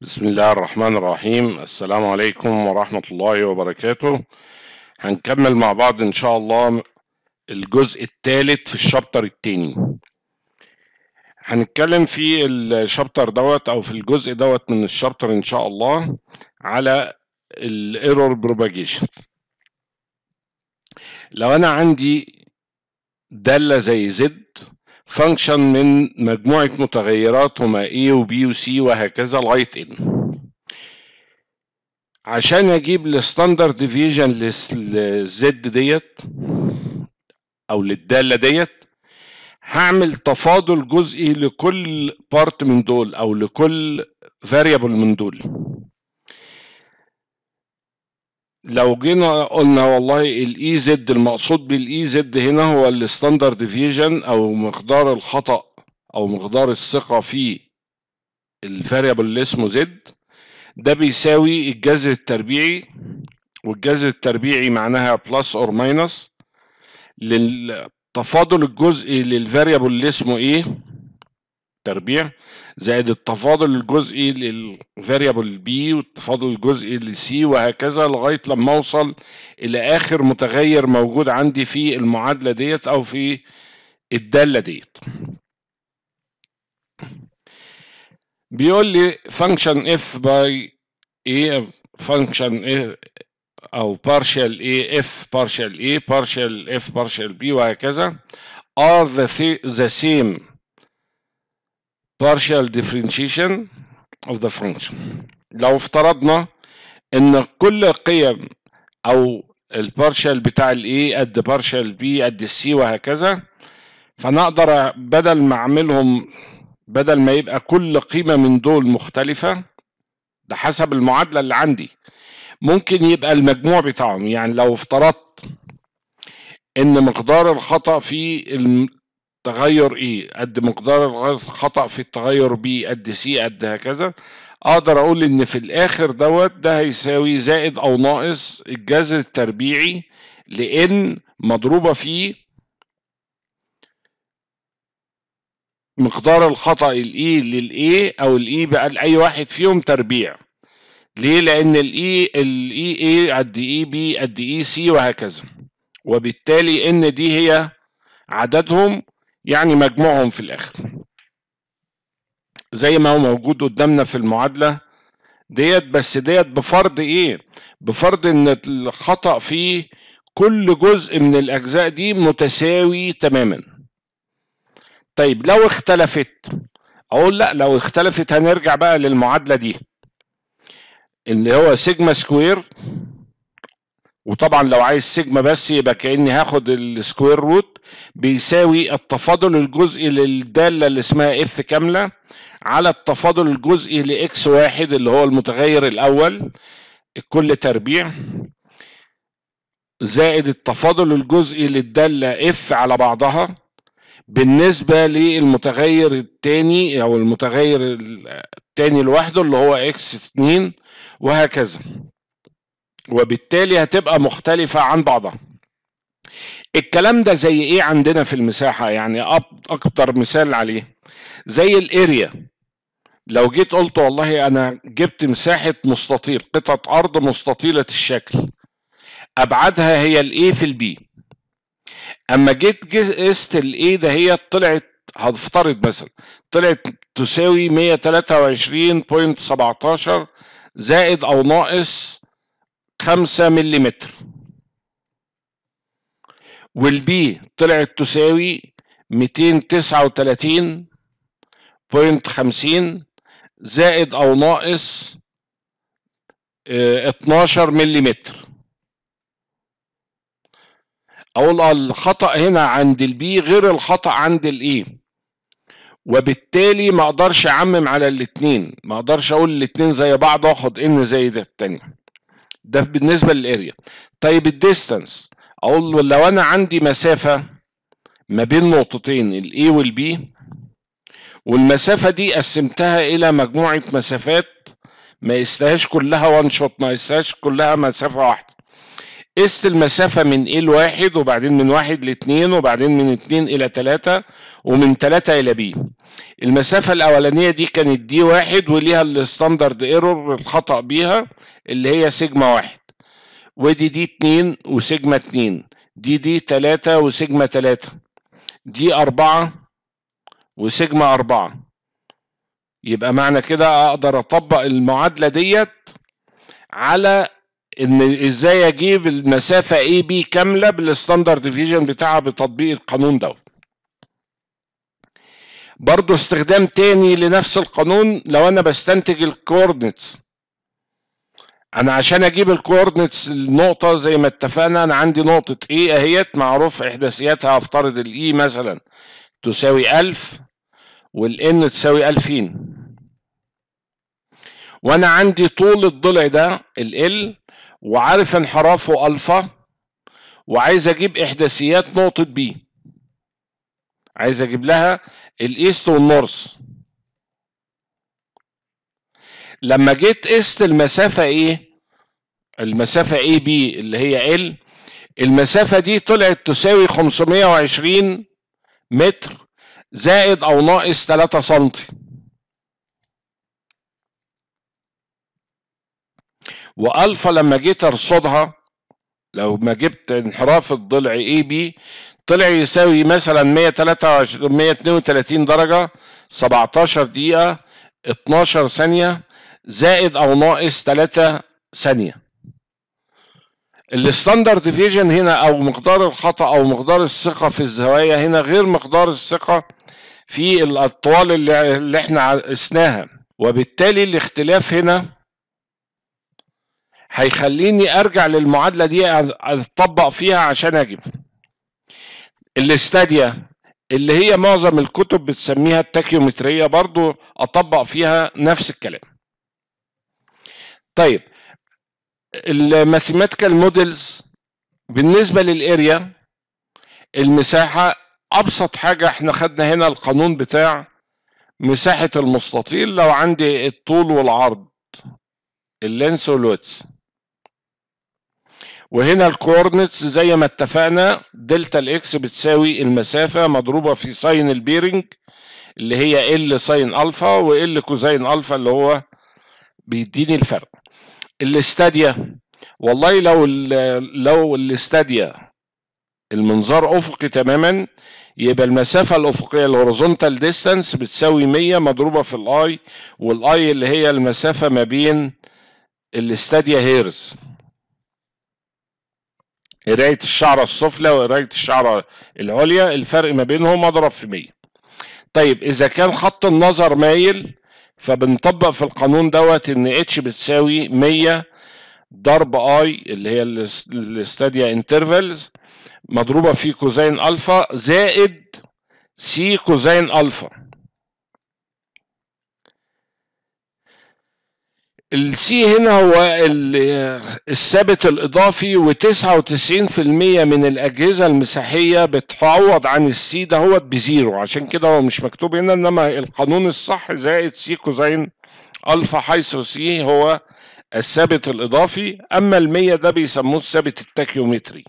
بسم الله الرحمن الرحيم. السلام عليكم ورحمة الله وبركاته. هنكمل مع بعض إن شاء الله الجزء الثالث في ال chapter التاني. هنتكلم في ال chapter دوت أو في الجزء دوت من ال chapter إن شاء الله على ال error propagation لو أنا عندي دالة زي Z function من مجموعة متغيرات هما A و B و C وهكذا لغاية N. عشان أجيب ال standard deviation لل Z ديت أو للدالة ديت هعمل تفاضل جزئي لكل part من دول أو لكل variable من دول. لو جينا قلنا والله ال E Z المقصود بال E Z هنا هو ال standard deviation أو مقدار الخطأ أو مقدار الثقة في ال variable اللي اسمه Z ده بيساوي الجذر التربيعي والجذر التربيعي معناها plus or minus للتفاضل الجزئي لل variable اللي اسمه A تربيع زائد التفاضل الجزئي لل variable B والتفاضل الجزئي ل C وهكذا لغاية لما أوصل إلى آخر متغير موجود عندي في المعادلة ديت أو في الدالة ديت. بيقول لي f by a function a أو partial a f partial a partial f partial b وهكذا are the, the same partial differentiation of the function. لو افترضنا إن كل قيم أو ال partial بتاع ال A قد partial B قد ال C وهكذا فانا أقدر بدل ما أعملهم بدل ما يبقى كل قيمة من دول مختلفة ده حسب المعادلة اللي عندي. ممكن يبقى المجموع بتاعهم يعني لو افترضت إن مقدار الخطأ في التغير A قد مقدار الخطا في التغير B قد C قد هكذا. أقدر أقول إن في الآخر دوت ده هيساوي زائد أو ناقص الجذر التربيعي ل N مضروبة في مقدار الخطأ ال E لل A أو ال E بقى لأي واحد فيهم تربيع. ليه؟ لأن ال E ال E A قد E B قد E C وهكذا. وبالتالي N دي هي عددهم يعني مجموعهم في الآخر. زي ما هو موجود قدامنا في المعادلة ديت بس ديت بفرض إيه؟ بفرض إن الخطأ في كل جزء من الأجزاء دي متساوي تماما. طيب لو اختلفت أقول لأ لو اختلفت هنرجع بقى للمعادلة دي اللي هو sigma square وطبعا لو عايز سيجما بس يبقى كأني هاخد ال square root بيساوي التفاضل الجزئي للدالة اللي اسمها F كاملة على التفاضل الجزئي ل X واحد اللي هو المتغير الأول الكل تربيع. زائد التفاضل الجزئي للدالة F على بعضها. بالنسبة للمتغير الثاني أو المتغير الثاني لوحده اللي هو X 2 وهكذا. وبالتالي هتبقى مختلفة عن بعضها. الكلام ده زي إيه عندنا في المساحة؟ يعني أكتر مثال عليه. زي ال area. لو جيت قلت والله أنا جبت مساحة مستطيل قطعة أرض مستطيلة الشكل ابعادها هي ال A في ال B أما جيت قست ال A ده هي طلعت هفترض مثلا طلعت تساوي 123.17 زائد أو ناقص خمسة مليمتر. وال B طلعت تساوي ميتين تسعة وتلاتين point خمسين زائد أو ناقص اتناشر مليمتر. أقول الخطأ هنا عند ال B غير الخطأ عند ال A وبالتالي ما أقدرش أعمم على الاتنين. ما أقدرش أقول الاتنين زي بعض وأخد ان زي ده التاني. ده بالنسبة لل area طيب ال distance أقول لو أنا عندي مسافة ما بين نقطتين ال A وال B والمسافة دي قسمتها إلى مجموعة مسافات ما يستاهش كلها one shot ما يستاهش كلها مسافة واحدة. قست المسافة من A لواحد وبعدين من واحد لاتنين وبعدين من اتنين إلى تلاتة ومن تلاتة إلى B المسافة الأولانية دي كانت D واحد وليها ال standard error الخطأ بيها اللي هي سيجما واحد. ودي D اتنين وسيجما اتنين. دي D تلاتة وسيجما تلاتة. D أربعة وسيجما أربعة. يبقى معنى كده أقدر أطبق المعادلة ديت على إن إزاي أجيب المسافة AB كاملة بال standard deviation بتاعها بتطبيق القانون ده برضو استخدام تاني لنفس القانون لو أنا بستنتج ال coordinates أنا عشان أجيب ال coordinates النقطة زي ما اتفقنا أنا عندي نقطة A أهيت معروف إحداثياتها افترض ال E مثلا تساوي 1000 وال N تساوي 2000 وأنا عندي طول الضلع ده L وعارف انحرافه الفا وعايز أجيب إحداثيات نقطة B عايز أجيب لها ال east وال north. لما جيت قست المسافة إيه المسافة AB اللي هي L المسافة دي طلعت تساوي 520 متر زائد أو ناقص 3 سنتي. والفا لما جيت أرصدها لو ما جبت انحراف الضلع AB طلع يساوي مثلا 123 132 درجة 17 دقيقة 12 ثانية زائد أو ناقص 3 ثانية. ال standard deviation هنا أو مقدار الخطأ أو مقدار الثقة في الزوايا هنا غير مقدار الثقة في الأطوال اللي, اللي إحنا قسناها وبالتالي الاختلاف هنا هيخليني أرجع للمعادلة دي اطبق فيها عشان أجيب. ال stadia اللي هي معظم الكتب بتسميها التاكيومترية برضو أطبق فيها نفس الكلام. طيب ال mathematical models بالنسبة لل area المساحة أبسط حاجة إحنا خدنا هنا القانون بتاع مساحة المستطيل. لو عندي الطول والعرض ال length وال width. وهنا ال coordinates زي ما اتفقنا delta ال X بتساوي المسافة مضروبة في sine ال bearing اللي هي ال sine alpha وال cosine alpha اللي هو بيديني الفرق. ال stadia والله لو لو الاستاديا المنظار أفقي تماما يبقى المسافة الأفقية ال horizontal distance بتساوي 100 مضروبة في ال I وال I اللي هي المسافة ما بين ال stadia hairs. قراية الشعرة السفلى وقراية الشعرة العليا الفرق ما بينهم أضرب في 100 طيب إذا كان خط النظر مايل فبنطبق في القانون دوت إن H بتساوي 100 ضرب I اللي هي ال stadia intervals مضروبة في cosine alpha زائد C cosine alpha ال C هنا هو الثابت الإضافي و99% من الأجهزة المساحية بتعوض عن ال C ده هو ب zero. عشان كده هو مش مكتوب هنا إنما القانون الصح زائد C cosine alpha حيث C هو الثابت الإضافي. أما ال100 ده بيسموه الثابت التاكيومتري.